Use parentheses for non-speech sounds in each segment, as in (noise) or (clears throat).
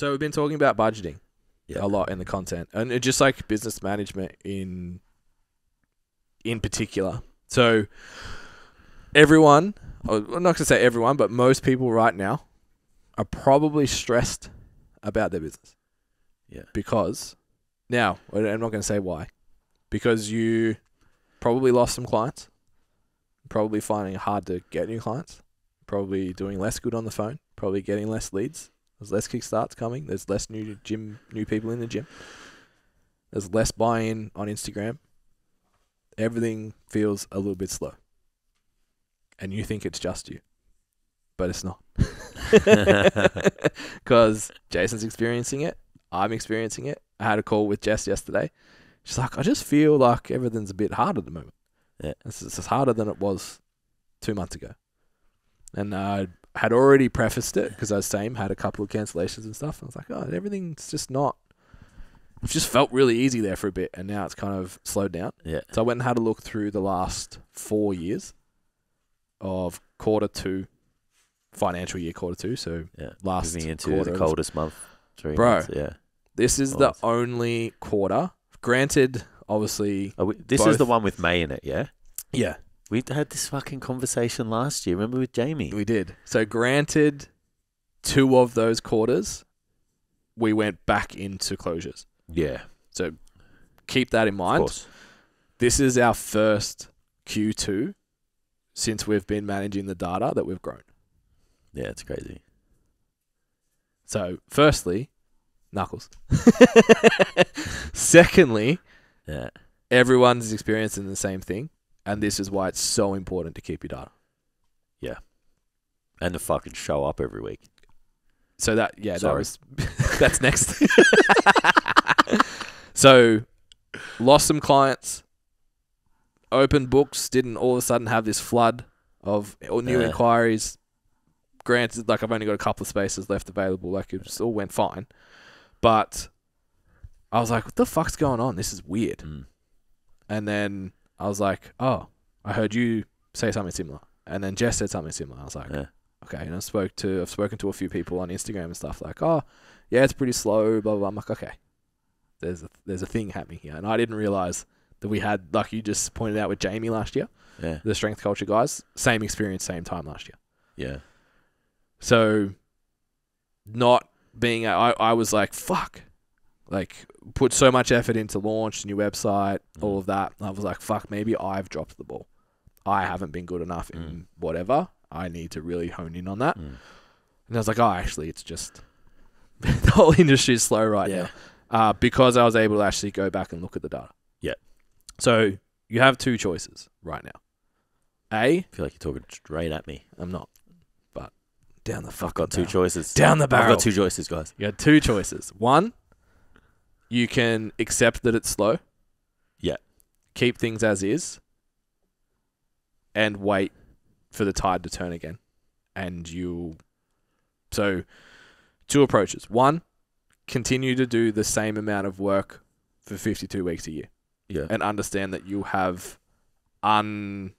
So we've been talking about budgeting Yeah. a lot in the content, and just like business management in in particular. So everyone, uh, I'm not going to say everyone, but most people right now are probably stressed about their business. Yeah. Because now I'm not going to say why, because you probably lost some clients, probably finding it hard to get new clients, probably doing less good on the phone, probably getting less leads. There's less kickstarts coming. There's less new gym, new people in the gym. There's less buy-in on Instagram. Everything feels a little bit slow, and you think it's just you, but it's not. (laughs) Because Jason's experiencing it. I'm experiencing it. I had a call with Jess yesterday. She's like, I just feel like everything's a bit hard at the moment. Yeah. It's, it's harder than it was two months ago. And I had already prefaced it because I was same, had a couple of cancellations and stuff. I was like, oh, everything's just not. It just felt really easy there for a bit, and now it's kind of slowed down. Yeah. So I went and had a look through the last four years of quarter two, financial year quarter two. So Yeah. last Moving into quarter the coldest cold month. Three Bro. months, Yeah. This is the only quarter. Granted, obviously, we, this is the one with May in it, yeah? yeah, We had this fucking conversation last year. Remember with Jamie? we did. So, granted, two of those quarters, we went back into closures. Yeah. So, keep that in Of mind. course. This is our first Q2 since we've been managing the data that we've grown. Yeah, it's crazy. So, firstly, knuckles. (laughs) Secondly, Yeah. everyone's experiencing the same thing, and this is why it's so important to keep your data. Yeah. And to fucking show up every week. So that yeah, Sorry. that was (laughs) that's next. (laughs) so lost some clients. Open books didn't all of a sudden have this flood of new Yeah. inquiries. Granted, like I've only got a couple of spaces left available. Like it all went fine, but I was like, "What the fuck's going on? This is weird." Mm. And then I was like, "Oh, I heard you say something similar." And then Jess said something similar. I was like, Yeah. okay. And I spoke to I've spoken to a few people on Instagram and stuff like, oh, yeah, it's pretty slow. Blah blah. blah. I'm like, okay, there's a there's a thing happening here, and I didn't realize that we had like you just pointed out with Jamie last year, Yeah. the strength culture guys, same experience, same time last year. Yeah. So, not being, I I was like, fuck, like put so much effort into launch, new website, all Mm. of that. I was like, fuck, maybe I've dropped the ball. I haven't been good enough in Mm. whatever. I need to really hone in on that. Mm. And I was like, oh, actually, it's just (laughs) the whole industry is slow right yeah. now. Uh, because I was able to actually go back and look at the data. Yeah. So you have two choices right now. A, I feel like you're talking straight at me. I'm not, but down the fuck. I've got two choices. Down the barrel. I've got two choices, guys. You had two choices. One, you can accept that it's slow. Yeah. Keep things as is. And wait for the tide to turn again. And you. So, two approaches. One, continue to do the same amount of work for 52 weeks a year Yeah. and understand that you have un.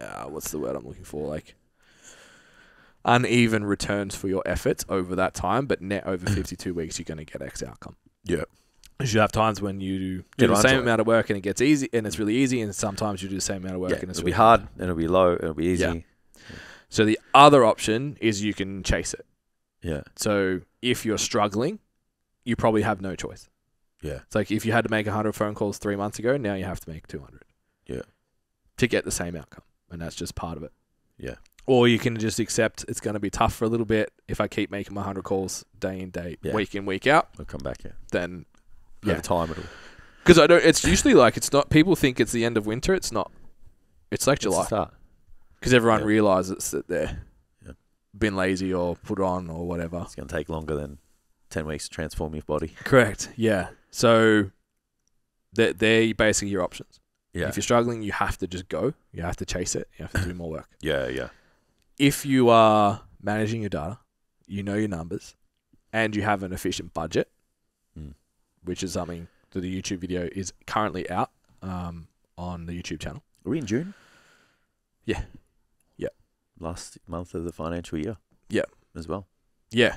Uh, what's the word I'm looking for? Like. Uneven returns for your efforts over that time, but net over (laughs) 52 weeks, you're going to get X outcome. Yeah. Because you have times when you do Get the same amount of work and it gets easy and it's really easy, and sometimes you do the same amount of work yeah. and it's It'll be hard, and it'll be low, and it'll be easy. Yeah. So the other option is you can chase it. Yeah. So if you're struggling, you probably have no choice. Yeah. It's like if you had to make 100 phone calls three months ago, now you have to make 200. Yeah. To get the same outcome. And that's just part of it. Yeah. Or you can just accept it's going to be tough for a little bit. If I keep making my 100 calls day in, day, Yeah. week in, week out, I'll come back, yeah. then Yeah. Over time, it'll. Because I don't. It's usually like it's not. People think it's the end of winter. It's not. It's like July because everyone Yeah. realizes that they're Yeah. been lazy or put on or whatever. It's going to take longer than 10 weeks to transform your body. Correct. Yeah. So they're, they're basically your options. Yeah. If you're struggling, you have to just go. You have to chase it. You have to do more work. (laughs) yeah, yeah. If you are managing your data, you know your numbers, and you have an efficient budget, Mm. which is something that the YouTube video is currently out um, on the YouTube channel. Are we in June? Yeah. Yeah. Last month of the financial year. Yeah. As well. Yeah.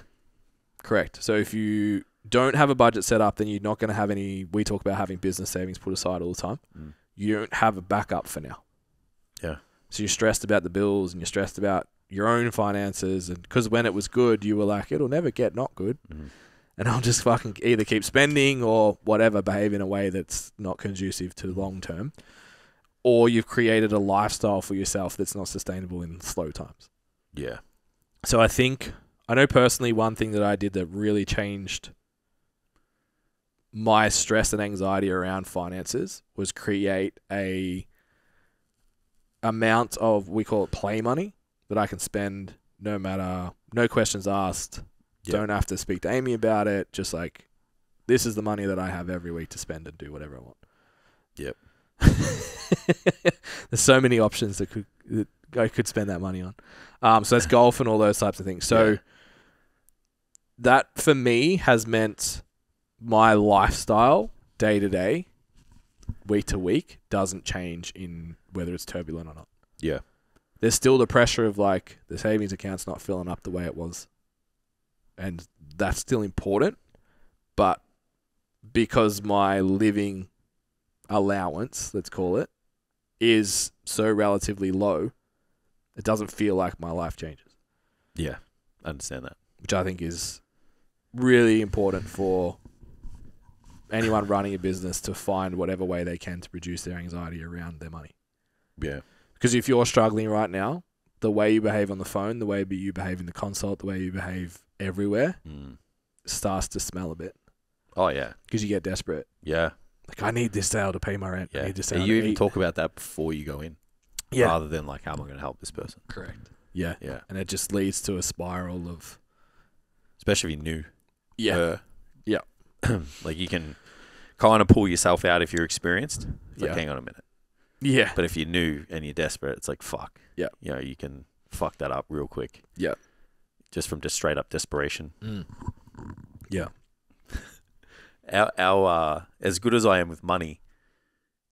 Correct. So if you don't have a budget set up, then you're not going to have any. We talk about having business savings put aside all the time. Mm. You don't have a backup for now. Yeah. So you're stressed about the bills and you're stressed about your own finances, and because when it was good, you were like, it'll never get not good, Mhm. and I'll just fucking either keep spending or whatever, behave in a way that's not conducive to long term, or you've created a lifestyle for yourself that's not sustainable in slow times. Yeah. So I think I know personally one thing that I did that really changed my stress and anxiety around finances was create a amount of we call it play money that I can spend no matter no questions asked. Yeah. Don't have to speak to Amy about it. Just like this is the money that I have every week to spend and do whatever I want. Yep. (laughs) There's so many options that could that I could spend that money on. Um, so that's golf and all those types of things. So Yeah. that for me has meant my lifestyle day to day, week to week doesn't change in whether it's turbulent or not. Yeah. There's still the pressure of like the savings account's not filling up the way it was. And that's still important. But because my living allowance, let's call it, is so relatively low, it doesn't feel like my life changes Yeah. I understand that. which I think is really important for anyone running a business to find whatever way they can to reduce their anxiety around their money. Yeah. Because if you're struggling right now, the way you behave on the phone, the way you behave in the consult, the way you behave everywhere Mm. starts to smell a bit Oh yeah. because you get desperate. Yeah. Like, I need this sale to pay my rent. I Yeah. need this sale you even eat. talk about that before you go in, yeah. rather than like, how am I going to help this person? Correct. Yeah. Yeah. And it just leads to a spiral of, Especially if you're new. yeah. Uh, Yeah. (clears throat) like you can kind of pull yourself out if you're experienced. It's like, Yeah. hang on a minute. Yeah. But if you're new and you're desperate, it's like fuck. Yeah. You know, you can fuck that up real quick. Yeah. Just from just straight up desperation. Mm. Yeah. (laughs) Our, our uh, as good as I am with money,